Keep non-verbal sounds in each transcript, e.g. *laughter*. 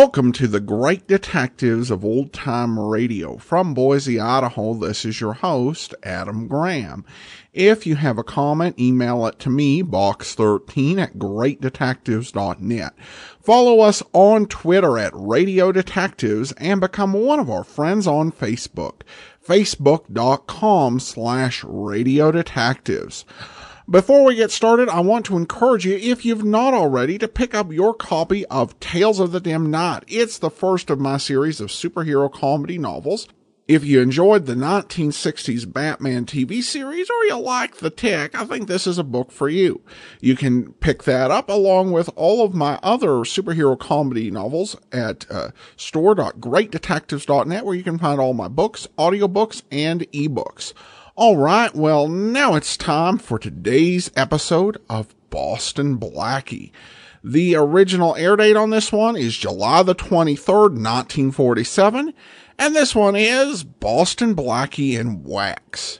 Welcome to the Great Detectives of Old Time Radio. From Boise, Idaho, this is your host, Adam Graham. If you have a comment, email it to me, box13 at greatdetectives.net. Follow us on Twitter at Radio Detectives and become one of our friends on Facebook, facebook.com slash Radio Detectives. Before we get started, I want to encourage you, if you've not already, to pick up your copy of Tales of the Dim Knight. It's the first of my series of superhero comedy novels. If you enjoyed the 1960s Batman TV series or you like the Tick, I think this is a book for you. You can pick that up along with all of my other superhero comedy novels at uh, store.greatdetectives.net where you can find all my books, audiobooks, and ebooks. All right, well, now it's time for today's episode of Boston Blackie. The original air date on this one is July the 23rd, 1947, and this one is Boston Blackie in Wax.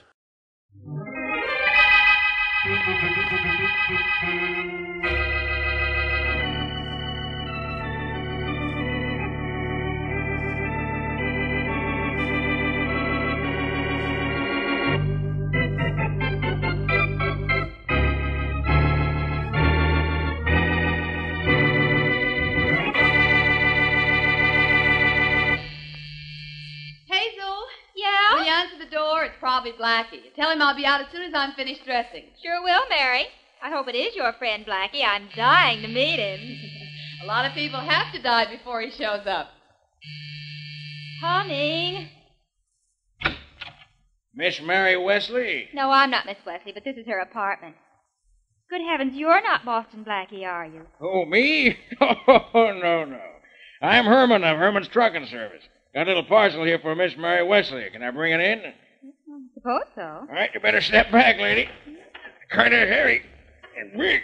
Door? It's probably Blackie. Tell him I'll be out as soon as I'm finished dressing. Sure will, Mary. I hope it is your friend Blackie. I'm dying to meet him. *laughs* A lot of people have to die before he shows up. Coming. Miss Mary Wesley. No, I'm not Miss Wesley, but this is her apartment. Good heavens, you're not Boston Blackie, are you? Oh, me? *laughs* Oh, no, no. I'm Herman of Herman's Trucking Service. Got a little parcel here for Miss Mary Wesley. Can I bring it in? I suppose so. All right, you better step back, lady. Kind of hairy and big.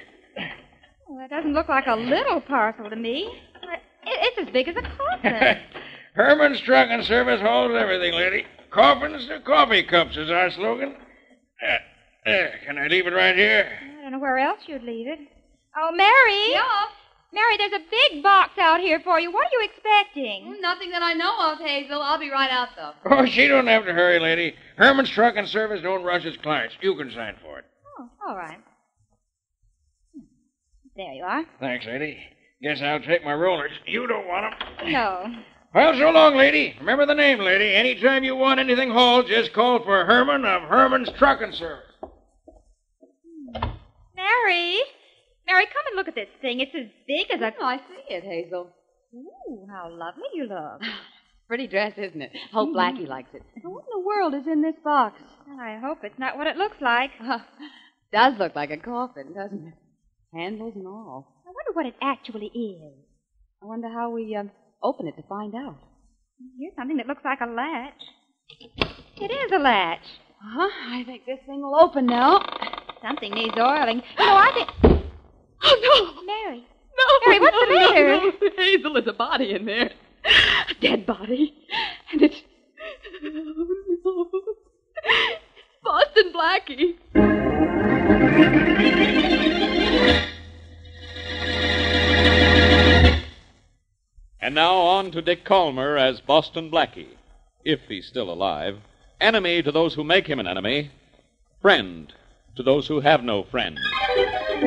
Well, that doesn't look like a little parcel to me. It's as big as a coffin. *laughs* Herman's Trucking Service holds everything, lady. Coffins to coffee cups is our slogan. Uh, there, can I leave it right here? I don't know where else you'd leave it. Oh, Mary! Yeah? Mary, there's a big box out here for you. What are you expecting? Mm, Nothing that I know of, Hazel. I'll be right out, though. Oh, she don't have to hurry, lady. Herman's Trucking Service don't rush its clients. You can sign for it. Oh, all right. There you are. Thanks, lady. Guess I'll take my rollers. You don't want them. No. Well, so long, lady. Remember the name, lady. Anytime you want anything hauled, just call for Herman of Herman's Trucking Service. Mary! Mary, come and look at this thing. It's as big as a. Oh, I see it, Hazel. Ooh, how lovely you look. *sighs* Pretty dress, isn't it? Hope Blackie likes it. What in the world is in this box? I hope it's not what it looks like. *laughs* Does look like a coffin, doesn't it? Handles and all. I wonder what it actually is. I wonder how we um, open it to find out. Here's something that looks like a latch. It is a latch. Huh? I think this thing will open now. Something needs oiling. You know, I think. Oh, no! Mary. No! Mary, what's the no, matter? No, no. Hazel, there's a body in there. A dead body. And it's. Oh, no. Boston Blackie. And now on to Dick Kollmar as Boston Blackie, if he's still alive. Enemy to those who make him an enemy. Friend to those who have no friend. Wait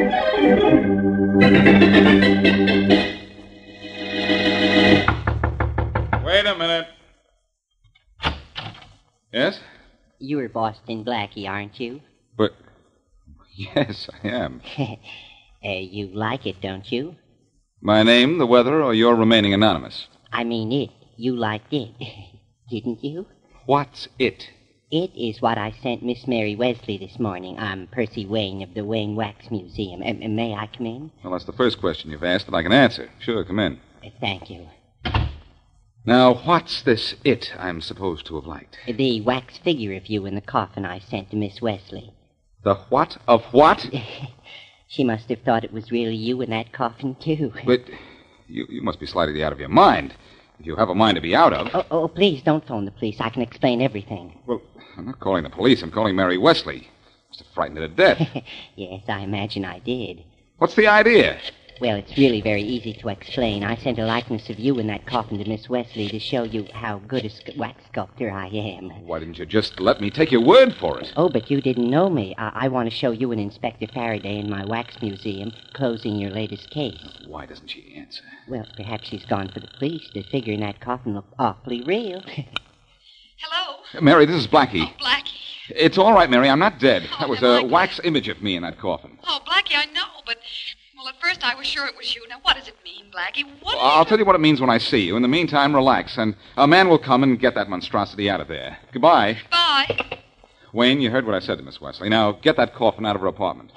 a minute. Yes? You're Boston Blackie, aren't you? But. Yes, I am. *laughs* uh, you like it, don't you? My name, the weather, or your remaining anonymous? I mean it. You liked it. *laughs* Didn't you? What's it? It is what I sent Miss Mary Wesley this morning. I'm Percy Wayne of the Wayne Wax Museum. Uh, uh, may I come in? Well, that's the first question you've asked that I can answer. Sure, come in. Uh, thank you. Now, what's this it I'm supposed to have liked? The wax figure of you in the coffin I sent to Miss Wesley. The what of what? *laughs* She must have thought it was really you in that coffin, too. But you, you must be slightly out of your mind. If you have a mind to be out of. Oh, oh, please don't phone the police. I can explain everything. Well, I'm not calling the police. I'm calling Mary Wesley. Must have frightened her to death. *laughs* yes, I imagine I did. What's the idea? Well, it's really very easy to explain. I sent a likeness of you in that coffin to Miss Wesley to show you how good a sc- wax sculptor I am. Why didn't you just let me take your word for it? Oh, but you didn't know me. I, I want to show you and Inspector Faraday in my wax museum, closing your latest case. Why doesn't she answer? Well, perhaps she's gone for the police. The figure in that coffin looked awfully real. *laughs* Hello, Mary, this is Blackie. Oh, Blackie. It's all right, Mary. I'm not dead. Oh, That was never a mind. wax image of me in that coffin. Oh, Blackie, I know, but well, at first I was sure it was you. Now, what does it mean, Blackie? What? Well, I'll tell you what it means when I see you. In the meantime, relax, and a man will come and get that monstrosity out of there. Goodbye. Bye. Wayne, you heard what I said to Miss Wesley. Now, get that coffin out of her apartment.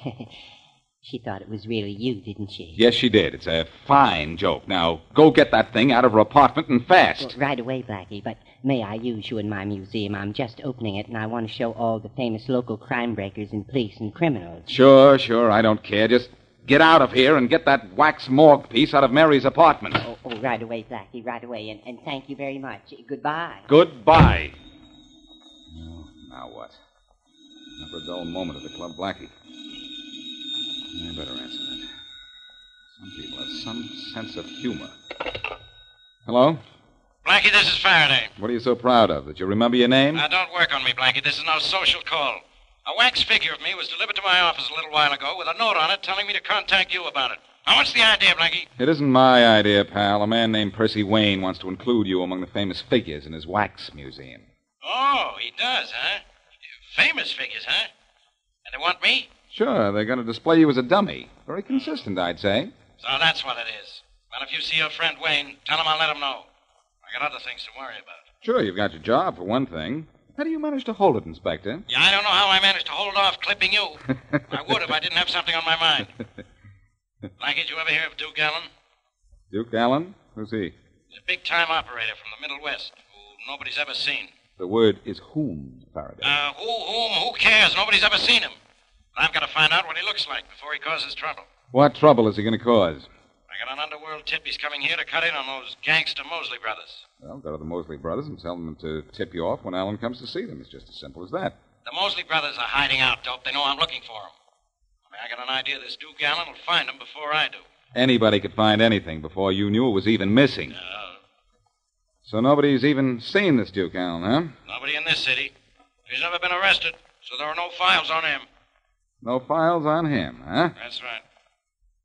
*laughs* she thought it was really you, didn't she? Yes, she did. It's a fine joke. Now, go get that thing out of her apartment and fast. Well, right away, Blackie, but may I use you in my museum? I'm just opening it, and I want to show all the famous local crime breakers and police and criminals. Sure, sure, I don't care. Just get out of here and get that wax morgue piece out of Mary's apartment. Oh, oh right away, Blackie, right away, and, and thank you very much. Goodbye. Goodbye. Well, now what? Never a dull moment at the club, Blackie. I better answer that. Some people have some sense of humor. Hello? Blackie, this is Faraday. What are you so proud of? That you remember your name? Now, don't work on me, Blackie. This is no social call. A wax figure of me was delivered to my office a little while ago with a note on it telling me to contact you about it. Now, what's the idea, Blackie? It isn't my idea, pal. A man named Percy Wayne wants to include you among the famous figures in his wax museum. Oh, he does, huh? Famous figures, huh? And they want me? Sure, they're going to display you as a dummy. Very consistent, I'd say. So that's what it is. Well, if you see your friend Wayne, tell him I'll let him know. I got other things to worry about. Sure, you've got your job, for one thing. How do you manage to hold it, Inspector? Yeah, I don't know how I managed to hold off clipping you. *laughs* I would if I didn't have something on my mind. Like did you ever hear of Duke Allen? Duke Allen? Who's he? He's a big time operator from the Middle West who nobody's ever seen. The word is whom, Faraday. Uh, who, whom, who cares? Nobody's ever seen him. But I've got to find out what he looks like before he causes trouble. What trouble is he going to cause? I got an underworld tip he's coming here to cut in on those gangster Mosley brothers. Well, go to the Mosley brothers and tell them to tip you off when Allen comes to see them. It's just as simple as that. The Mosley brothers are hiding out dope. They know I'm looking for 'em. I mean, I got an idea this Duke Allen will find them before I do. Anybody could find anything before you knew it was even missing. Uh, So nobody's even seen this Duke Allen, huh? nobody in this city. He's never been arrested, so there are no files on him. No files on him, huh? That's right.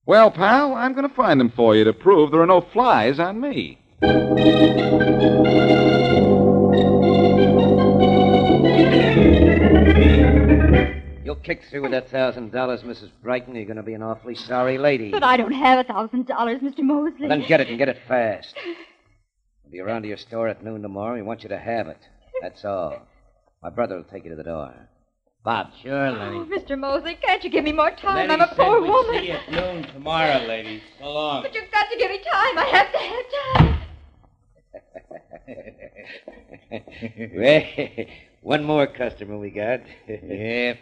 Well, pal, I'm going to find them for you to prove there are no flies on me. You'll kick through with that thousand dollars, Mrs. Brighton. You're going to be an awfully sorry lady. But I don't have a thousand dollars, Mr. Mosley. Then get it and get it fast. I'll be around to your store at noon tomorrow. We want you to have it. That's all. My brother will take you to the door. Bob. Sure, Oh, Lenny. Mr. Mosley, can't you give me more time? Lenny I'm a said poor we'd woman. see you at noon tomorrow, ladies. So long. But you've got to give me time. I have to have time. Well, One more customer we got. yeah.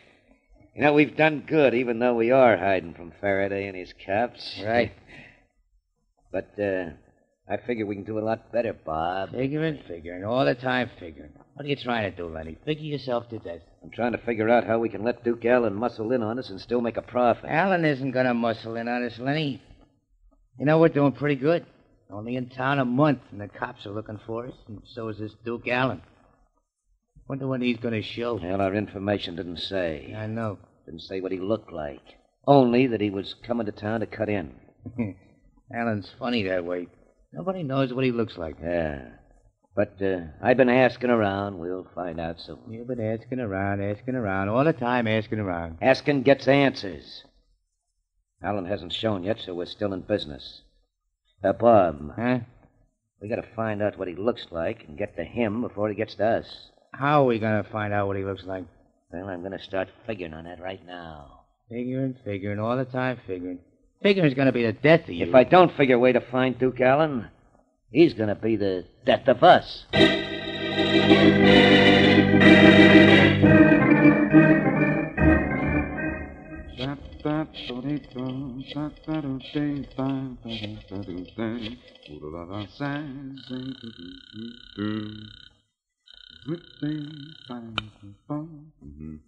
You know, we've done good, even though we are hiding from Faraday and his cops. Right. But, uh, I figure we can do a lot better, Bob. Figuring, figuring, all the time figuring. What are you trying to do, Lenny? Figure yourself to death. I'm trying to figure out how we can let Duke Allen muscle in on us and still make a profit. Allen isn't gonna muscle in on us, Lenny. You know, we're doing pretty good. Only in town a month, and the cops are looking for us, and so is this Duke Allen. Wonder when he's gonna show. Well, our information didn't say. I know. Didn't say what he looked like. Only that he was coming to town to cut in. *laughs* Allen's funny that way. Nobody knows what he looks like. Yeah. But uh, I've been asking around. We'll find out soon. You've been asking around, asking around, all the time asking around. Asking gets answers. Allen hasn't shown yet, so we're still in business. Uh, Bob, Huh? we gotta find out what he looks like and get to him before he gets to us. How are we gonna find out what he looks like? Well, I'm gonna start figuring on that right now. Figuring, figuring, all the time figuring. Figuring's gonna be the death of you. If I don't figure a way to find Duke Allen, he's gonna be the death of us.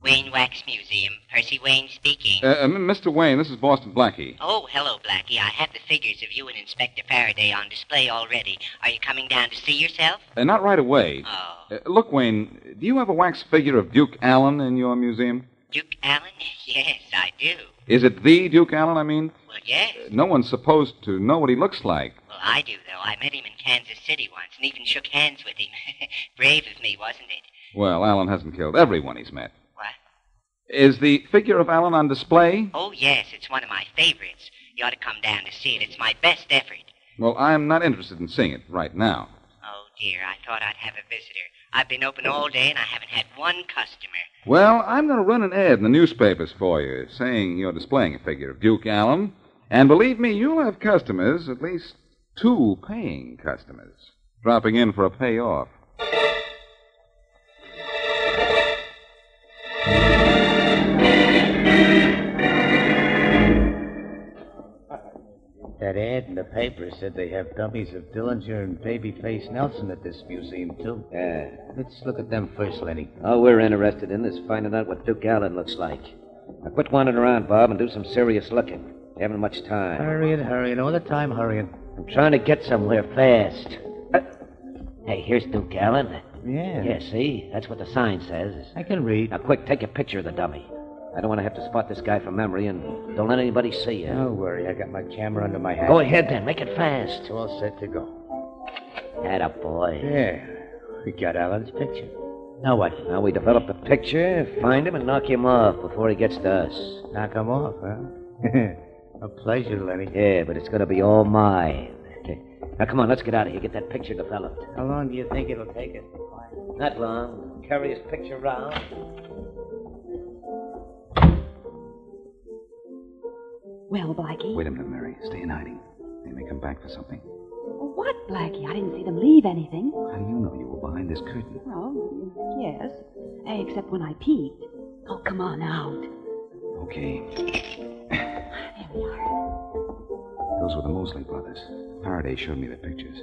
Wayne Wax Museum. Percy Wayne speaking. Uh, uh, Mr. Wayne, this is Boston Blackie. Oh, hello, Blackie. I have the figures of you and Inspector Faraday on display already. Are you coming down to see yourself? Uh, not right away. Oh. Uh, look, Wayne, do you have a wax figure of Duke Allen in your museum? Duke Allen? *laughs* Yes, I do. Is it the Duke Allen, I mean? Well, yes. No one's supposed to know what he looks like. Well, I do, though. I met him in Kansas City once and even shook hands with him. *laughs* Brave of me, wasn't it? Well, Allen hasn't killed everyone he's met. What? Is the figure of Allen on display? Oh, yes, it's one of my favorites. You ought to come down to see it. It's my best effort. Well, I'm not interested in seeing it right now. Dear, I thought I'd have a visitor. I've been open all day and I haven't had one customer. Well, I'm going to run an ad in the newspapers for you saying you're displaying a figure of Duke Allen. And believe me, you'll have customers, at least two paying customers, dropping in for a payoff. That ad in the paper said they have dummies of Dillinger and Babyface Nelson at this museum, too. Yeah. Let's look at them first, Lenny. All we're interested in is finding out what Duke Allen looks like. Now quit wandering around, Bob, and do some serious looking. You haven't much time. Hurrying, hurrying, all the time hurrying. I'm trying to get somewhere fast. Uh, hey, here's Duke Allen. Yeah. Yeah, see? That's what the sign says. I can read. Now, quick, take a picture of the dummy. I don't want to have to spot this guy from memory, and don't let anybody see you. Don't worry, I got my camera under my hat. Go ahead, then. Make it fast. It's all set to go. Had a boy. Yeah. We got Allen's picture. Now what? Now we develop the picture, find him, and knock him off before he gets to us. Knock him off, huh? *laughs* a pleasure, Lenny. Yeah, but it's going to be all mine. Now, come on, let's get out of here. Get that picture developed. How long do you think it'll take us? Not long. Carry his picture round. Well, Blackie. Wait a minute, Mary. Stay in hiding. They may come back for something. What, Blackie? I didn't see them leave anything. How do you know you were behind this curtain? Oh, yes. Eh, except when I peeked. Oh, come on out. Okay. There we are. Those were the Mosley brothers. Faraday showed me the pictures.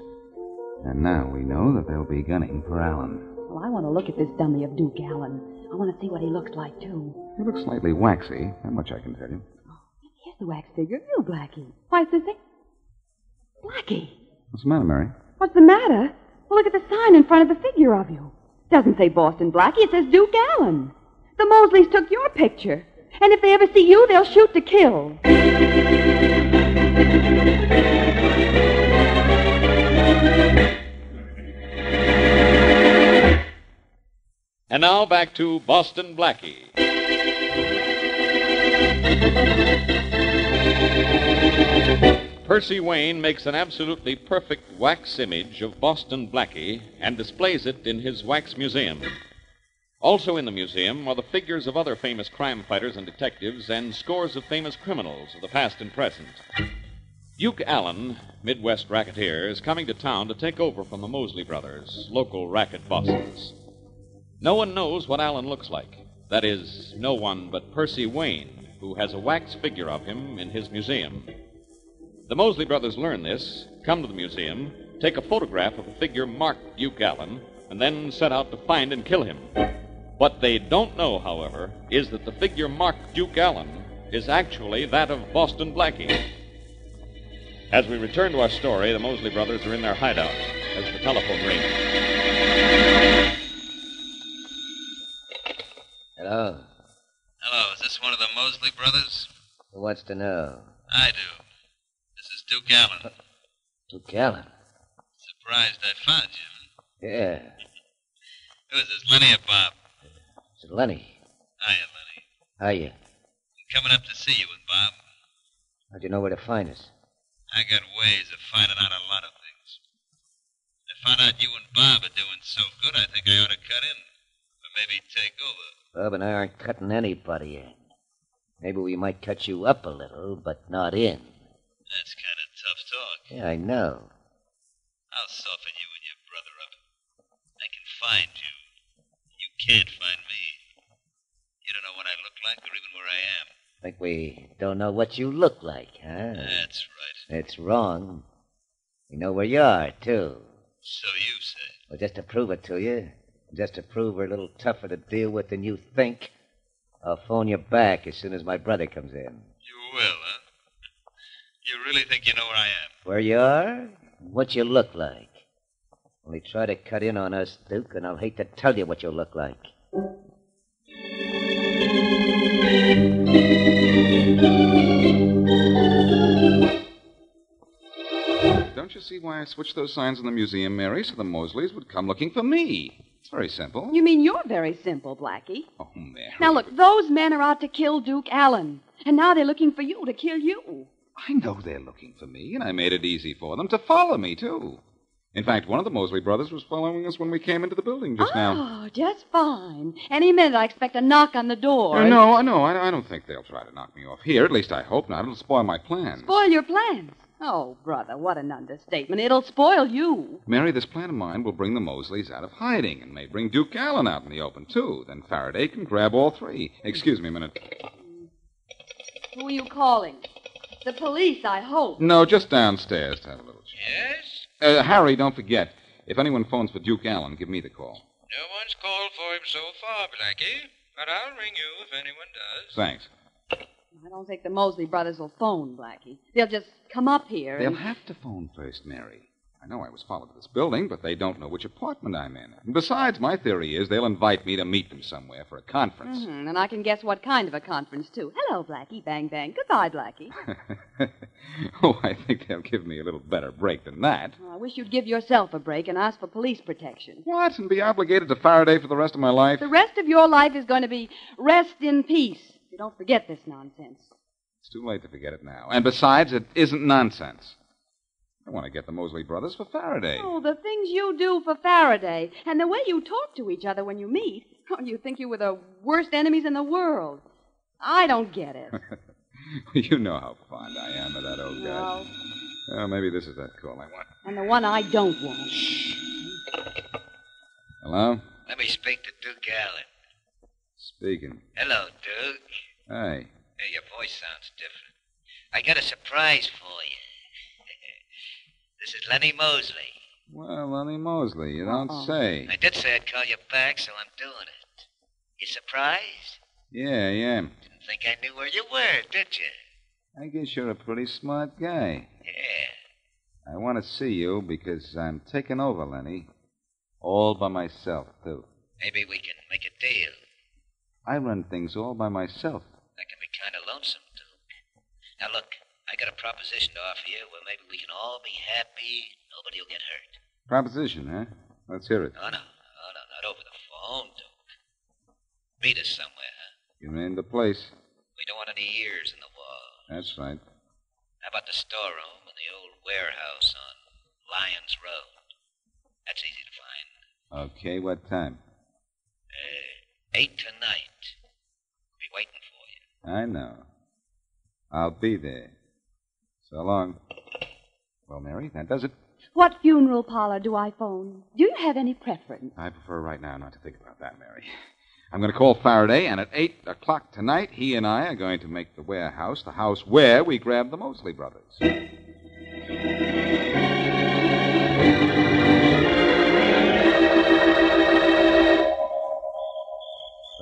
And now we know that they'll be gunning for Allen. Well, I want to look at this dummy of Duke Allen. I want to see what he looks like, too. He looks slightly waxy. That much I can tell you. Here's the wax figure of you, Blackie. Why, it's the thing. Blackie, What's the matter, Mary? what's the matter? Well, look at the sign in front of the figure of you. Doesn't say Boston Blackie, it says Duke Allen. The Mosleys took your picture. And if they ever see you, they'll shoot to kill. And now back to Boston Blackie. Percy Wayne makes an absolutely perfect wax image of Boston Blackie and displays it in his wax museum. Also in the museum are the figures of other famous crime fighters and detectives and scores of famous criminals of the past and present. Duke Allen, Midwest racketeer, is coming to town to take over from the Mosley brothers, local racket bosses. No one knows what Allen looks like. That is, no one but Percy Wayne, who has a wax figure of him in his museum. The Mosley brothers learn this, come to the museum, take a photograph of the figure marked Duke Allen, and then set out to find and kill him. What they don't know, however, is that the figure marked Duke Allen is actually that of Boston Blackie. As we return to our story, the Mosley brothers are in their hideout as the telephone rings. Hello is this one of the Mosley brothers? Who wants to know? I do. This is Duke Allen. Duke Allen. Surprised I found you. Yeah. Who is this, Lenny or Bob? It's Lenny. Hiya, Lenny. Hiya. I'm coming up to see you with Bob. How'd you know where to find us? I got ways of finding out a lot of things. I found out you and Bob are doing so good, I think I ought to cut in. Or maybe take over. Bob and I aren't cutting anybody in. Maybe we might cut you up a little, but not in. That's kind of tough talk. Yeah, I know. I'll soften you and your brother up. I can find you. You can't find me. You don't know what I look like or even where I am. Think we don't know what you look like, huh? That's right. It's wrong. We know where you are, too. So you say. Well, just to prove it to you, just to prove we're a little tougher to deal with than you think, I'll phone you back as soon as my brother comes in. You will, huh? You really think you know where I am? Where you are? What you look like. Only try to cut in on us, Duke, and I'll hate to tell you what you look like. Don't you see why I switched those signs in the museum, Mary, so the Mosleys would come looking for me? It's very simple. You mean you're very simple, Blackie. Oh, Mary. Now, look, those men are out to kill Duke Allen. And now they're looking for you to kill you. I know they're looking for me, and I made it easy for them to follow me, too. In fact, one of the Mosley brothers was following us when we came into the building just now. Oh, just fine. Any minute I expect a knock on the door. Uh, no, no, I, I don't think they'll try to knock me off here. At least I hope not. It'll spoil my plans. Spoil your plans. Oh, brother, what an understatement. It'll spoil you. Mary, this plan of mine will bring the Mosleys out of hiding and may bring Duke Allen out in the open, too. Then Faraday can grab all three. Excuse me a minute. Who are you calling? The police, I hope. No, just downstairs to have a little chat. Yes? Uh, Harry, don't forget. If anyone phones for Duke Allen, give me the call. No one's called for him so far, Blackie. But I'll ring you if anyone does. Thanks. I don't think the Mosley brothers will phone, Blackie. They'll just come up here. They'll and... have to phone first, Mary. I know I was followed to this building, but they don't know which apartment I'm in. And besides, my theory is they'll invite me to meet them somewhere for a conference. Mhm, And I can guess what kind of a conference, too. Hello, Blackie. Bang, bang. Goodbye, Blackie. *laughs* oh, I think they'll give me a little better break than that. Oh, I wish you'd give yourself a break and ask for police protection. What? And be obligated to Faraday for the rest of my life? The rest of your life is going to be rest in peace. You don't forget this nonsense. It's too late to forget it now. And besides, it isn't nonsense. I want to get the Mosley brothers for Faraday. Oh, the things you do for Faraday and the way you talk to each other when you meet. Oh, you think you were the worst enemies in the world. I don't get it. *laughs* you know how fond I am of that old guy. No. Well, maybe this is that call I want. And the one I don't want. Shh. Hello? Let me speak to Duke Allen. Speaking. Hello, Duke. Hey. Hey, your voice sounds different. I got a surprise for you. *laughs* this is Lenny Mosley. Well, Lenny Mosley, you don't Uh-oh. say. I did say I'd call you back, so I'm doing it. You surprised? Yeah, I yeah. Didn't think I knew where you were, did you? I guess you're a pretty smart guy. Yeah. I want to see you because I'm taking over, Lenny. All by myself, too. Maybe we can make a deal. I run things all by myself. That can be kind of lonesome, Duke. Now, look, I got a proposition to offer you where maybe we can all be happy. Nobody will get hurt. Proposition, huh? Let's hear it. No, no, no, no, not over the phone, Duke. Meet us somewhere, huh? You name the place. We don't want any ears in the wall. That's right. How about the storeroom and the old warehouse on Lyons Road? That's easy to find. Okay, what time? Uh, eight tonight. We'll be waiting for you. I know. I'll be there. So long. Well, Mary, that does it. What funeral parlor do I phone? Do you have any preference? I prefer right now not to think about that, Mary. *laughs* I'm going to call Faraday, and at 8 o'clock tonight, he and I are going to make the warehouse the house where we grabbed the Mosley brothers. The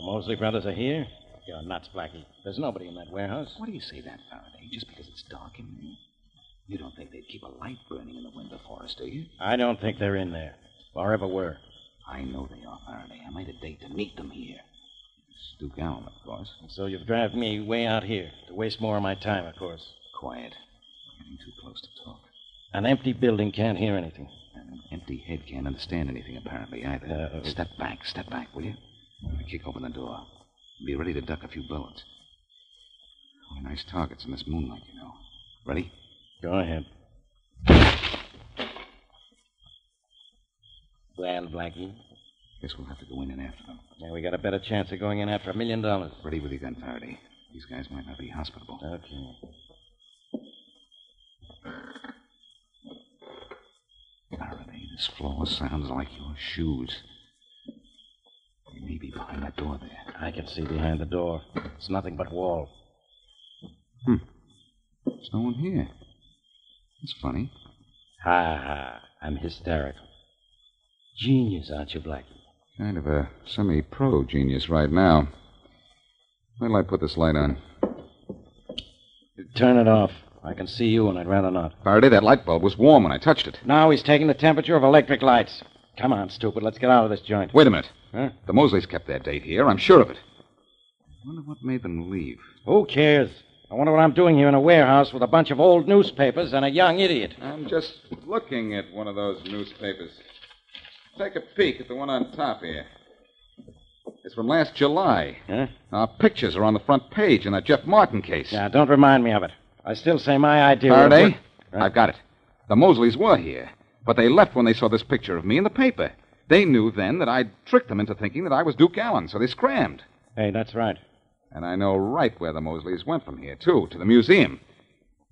Mosley brothers are here? You're nuts, Blackie. There's nobody in that warehouse. What do you say that, Faraday? Just because it's dark in there? You don't think they'd keep a light burning in the window for us, do you? I don't think they're in there. Or ever were. I know they are, Faraday. I made a date to meet them here. It's Duke Allen, of course. And so you've dragged me way out here to waste more of my time, of course. Quiet. We're getting too close to talk. An empty building can't hear anything. And an empty head can't understand anything, apparently, either. Uh, step back, step back, will you? I'm going to kick open the door. Be ready to duck a few bullets. Only nice targets in this moonlight, you know. Ready? Go ahead. Well, Blackie, Guess we'll have to go in and after them. now we got a better chance of going in after a million dollars. Ready with your gun, Faraday. These guys might not be hospitable. Okay. Faraday, this floor sounds like your shoes. They may be behind that door there. I can see behind the door. It's nothing but wall. Hmm. There's no one here. That's funny. Ha ha. I'm hysterical. Genius, aren't you, Blackie? Kind of a semi pro genius right now. Wait till I put this light on. Turn it off. I can see you, and I'd rather not. Faraday, that light bulb was warm when I touched it. Now he's taking the temperature of electric lights. Come on, stupid. Let's get out of this joint. Wait a minute. Huh? The Mosleys kept their date here. I'm sure of it. I wonder what made them leave. Who cares? I wonder what I'm doing here in a warehouse with a bunch of old newspapers and a young idiot. I'm just looking at one of those newspapers. Take a peek at the one on top here. It's from last July. Huh? Our pictures are on the front page in that Jeff Martin case. Now, don't remind me of it. I still say my idea. Faraday, Right. I've got it. The Mosleys were here, but they left when they saw this picture of me in the paper. They knew then that I'd tricked them into thinking that I was Duke Allen, so they scrammed. Hey, that's right. And I know right where the Mosleys went from here, too, to the museum.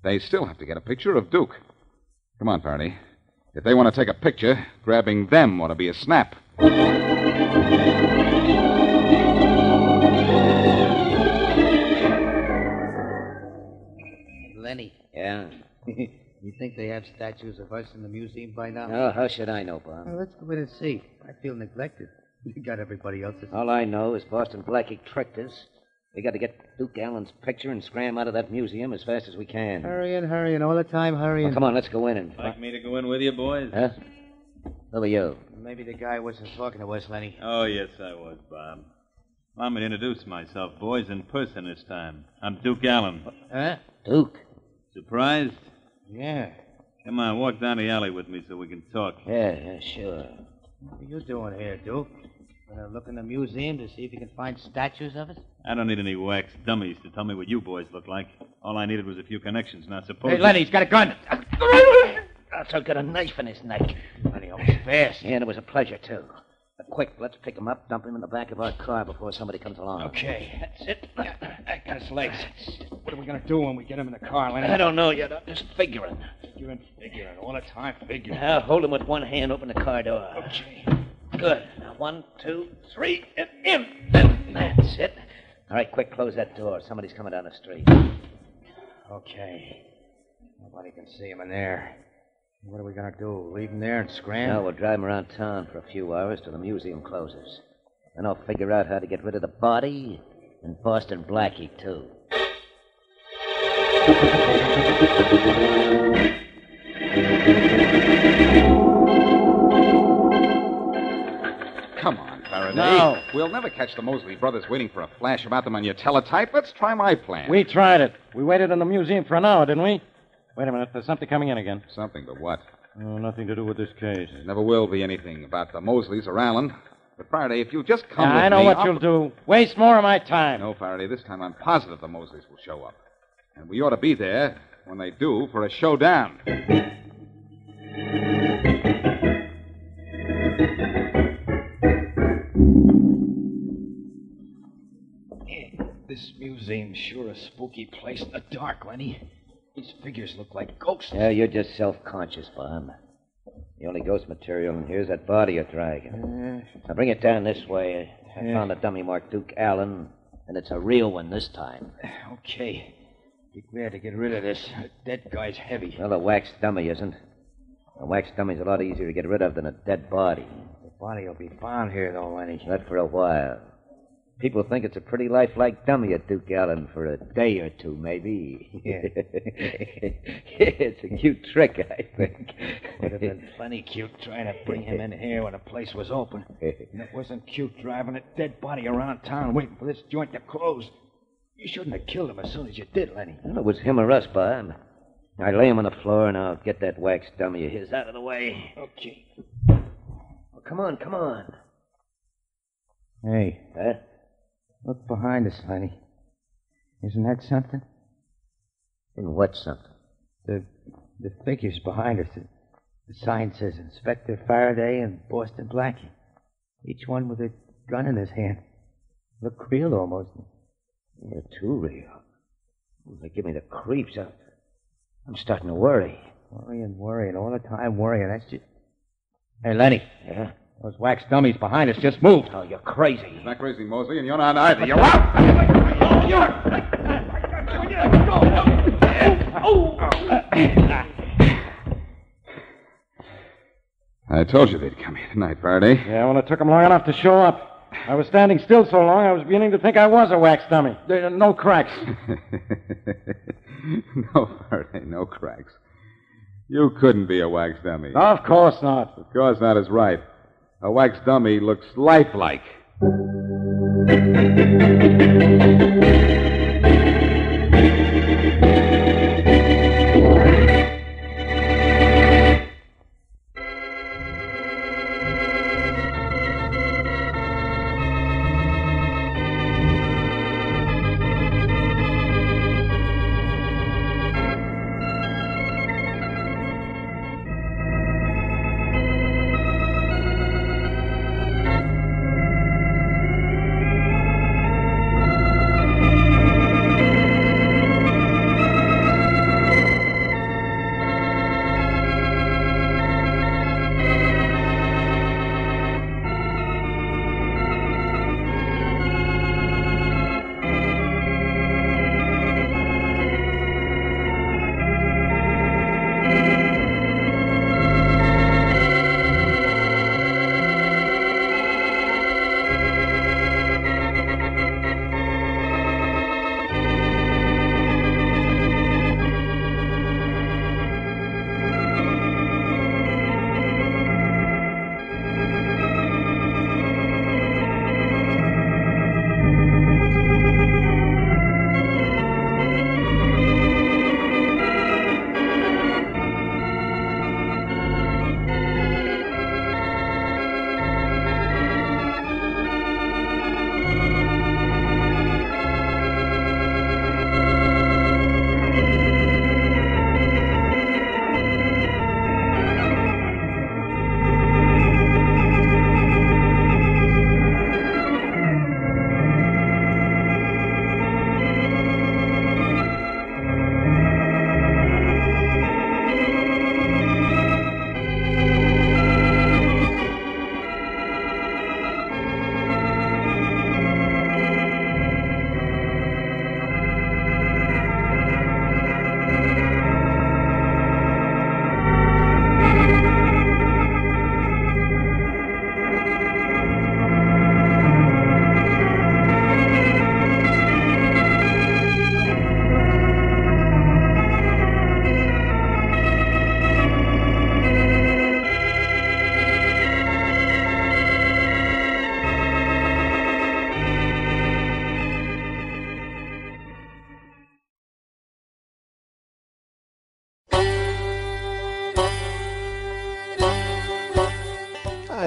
They still have to get a picture of Duke. Come on, Faraday. If they want to take a picture, grabbing them ought to be a snap. Lenny, Yeah? *laughs* you think they have statues of us in the museum by now? Oh, how should I know, Bob? Well, let's go in and see. I feel neglected. *laughs* We got everybody else's. All I know is Boston Blackie tricked us. We got to get Duke Allen's picture and scram out of that museum as fast as we can. Hurry and hurry and all the time hurrying. Well, come on, let's go in and. Like me to go in with you, boys? Huh? Who are you? Maybe the guy wasn't talking to us, Lenny. Oh, yes, I was, Bob. Allow me to introduce myself, boys, in person this time. I'm Duke Allen. Huh? Duke. Surprised? Yeah. Come on, walk down the alley with me so we can talk. Yeah, yeah, sure. What are you doing here, Duke? Uh, Gonna look in the museum to see if you can find statues of us? I don't need any wax dummies to tell me what you boys look like. All I needed was a few connections. not supposed. Hey, Lenny, he's got a gun. Also got a knife in his neck. Lenny, almost fast. And it was a pleasure, too. But quick, let's pick him up, dump him in the back of our car before somebody comes along. Okay, that's it. I got his legs. What are we gonna do when we get him in the car, Lenny? I don't know yet. I'm just figuring. Figuring, figuring, all the time figuring. Now, hold him with one hand, open the car door. Okay. Good. Now, one, two, three, and in. That's it. All right, quick, close that door. Somebody's coming down the street. Okay. Nobody can see him in there. What are we gonna do? Leave him there and scram? No, we'll drive him around town for a few hours till the museum closes. Then I'll figure out how to get rid of the body and Boston Blackie, too. Come on, Faraday. No. We'll never catch the Mosley brothers waiting for a flash about them on your teletype. Let's try my plan. We tried it. We waited in the museum for an hour, didn't we? Wait a minute. There's something coming in again. Something, but what? Oh, nothing to do with this case. There never will be anything about the Mosleys or Allen. But Faraday, if you'll just come Yeah, with I know me, what I'll- you'll do. Waste more of my time. No, Faraday, this time I'm positive the Mosleys will show up. And we ought to be there when they do for a showdown. Eh, this museum's sure a spooky place in the dark, Lenny. These figures look like ghosts. Yeah, you're just self-conscious, Bob. The only ghost material in here is that body you're dragging. Uh, now bring it down this way. I Yeah. found a dummy marked Duke Allen, and it's a real one this time. Okay. Be glad to get rid of this. That guy's heavy. Well, a wax dummy isn't. A wax dummy's a lot easier to get rid of than a dead body. The body will be found here, though, Lenny. Not for a while. People think it's a pretty lifelike dummy at Duke Allen for a day or two, maybe. Yeah. *laughs* it's a cute trick, I think. Would have been plenty cute trying to bring him in here when the place was open. And it wasn't cute driving a dead body around town waiting for this joint to close. You shouldn't have killed him as soon as you did, Lenny. Well, it was him or us, Bob. I lay him on the floor, and I'll get that wax dummy of his out of the way. Okay. Well, come on, come on. Hey, Huh? Look behind us, Lenny. Isn't that something? And what something? The the figures behind us. The, the sign says Inspector Faraday and Boston Blackie. Each one with a gun in his hand. Look real almost. You're too real. They give me the creeps. I, I'm starting to worry. Worrying, worrying, all the time worrying. That's just. Hey, Lenny. Yeah? Those wax dummies behind us just moved. Oh, you're crazy. He's not crazy, Mosley, and you're not either. You're out! *laughs* I told you they'd come here tonight, Faraday. Yeah, well, it took them long enough to show up. I was standing still so long, I was beginning to think I was a wax dummy. There are uh, no cracks. *laughs* *laughs* no, Faraday, no cracks. You couldn't be a wax dummy. Of course not. Of course not is right. A wax dummy looks lifelike.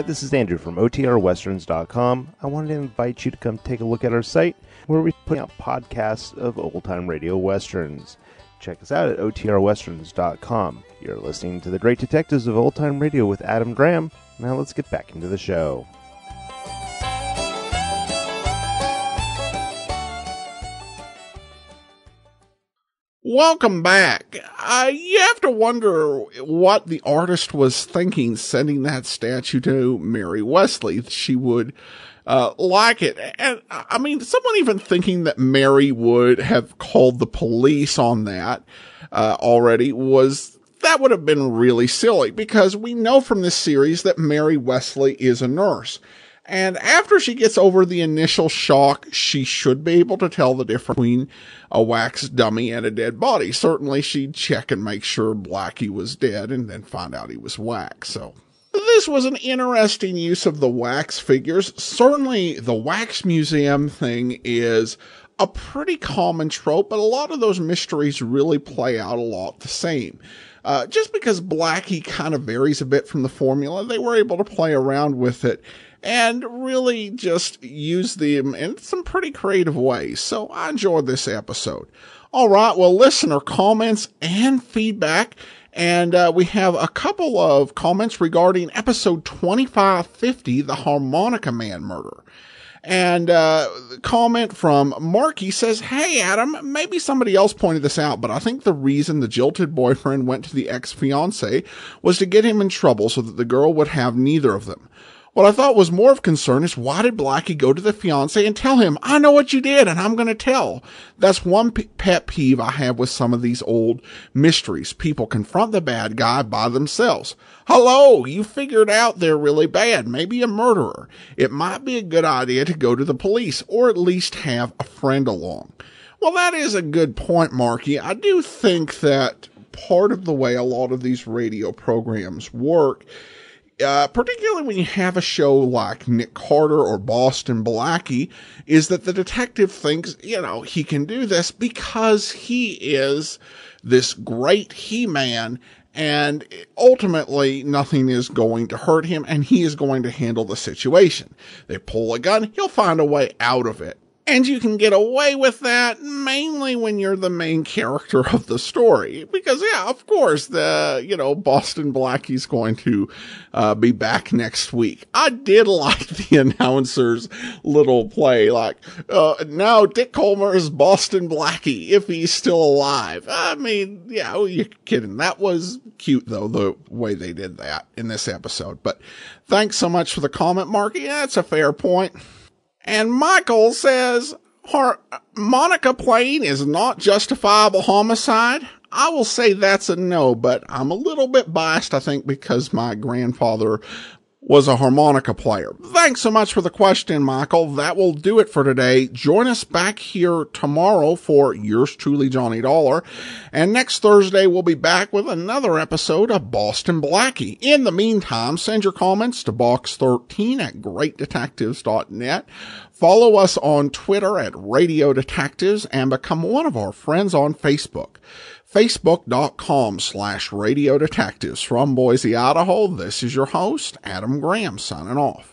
This is Andrew from OTRWesterns.com. I wanted to invite you to come take a look at our site where we put out podcasts of old time radio westerns. Check us out at OTRWesterns.com. You're listening to The Great Detectives of Old Time Radio with Adam Graham. Now let's get back into the show. Welcome back. Uh, you have to wonder what the artist was thinking sending that statue to Mary Wesley. She would uh, like it. And I mean, someone even thinking that Mary would have called the police on that uh, already was that would have been really silly because we know from this series that Mary Wesley is a nurse. And after she gets over the initial shock, she should be able to tell the difference between a wax dummy and a dead body. Certainly she'd check and make sure Blackie was dead and then find out he was wax. So this was an interesting use of the wax figures. Certainly the wax museum thing is a pretty common trope, but a lot of those mysteries really play out a lot the same. Uh, just because Blackie kind of varies a bit from the formula, they were able to play around with it and really just use them in some pretty creative ways. So I enjoyed this episode. All right. Well, listener comments and feedback. And uh, we have a couple of comments regarding episode 2550, The Harmonica Man Murder. And uh, comment from Marky says, Hey, Adam, maybe somebody else pointed this out, but I think the reason the jilted boyfriend went to the ex fiance was to get him in trouble so that the girl would have neither of them. What I thought was more of concern is why did Blackie go to the fiance and tell him, I know what you did and I'm going to tell. That's one p- pet peeve I have with some of these old mysteries. People confront the bad guy by themselves. Hello, you figured out they're really bad, maybe a murderer. It might be a good idea to go to the police or at least have a friend along. Well, that is a good point, Marky. I do think that part of the way a lot of these radio programs work uh, particularly when you have a show like Nick Carter or Boston Blackie, is that the detective thinks, you know, he can do this because he is this great He Man and ultimately nothing is going to hurt him and he is going to handle the situation. They pull a gun, he'll find a way out of it. And you can get away with that mainly when you're the main character of the story. Because, yeah, of course, the, you know, Boston Blackie's going to uh, be back next week. I did like the *laughs* announcer's little play, like, uh, now Dick Kollmar is Boston Blackie if he's still alive. I mean, yeah, you're kidding. That was cute, though, the way they did that in this episode. But thanks so much for the comment, Marky. That's a fair point. And Michael says her Monica Plain is not justifiable homicide. I will say that's a no, but I'm a little bit biased, I think, because my grandfather was a harmonica player. Thanks so much for the question, Michael. That will do it for today. Join us back here tomorrow for yours truly, Johnny Dollar. And next Thursday, we'll be back with another episode of Boston Blackie. In the meantime, send your comments to box13 at greatdetectives.net. Follow us on Twitter at Radio Detectives and become one of our friends on Facebook facebook.com slash radio detectives from Boise, Idaho. This is your host, Adam Graham, signing off.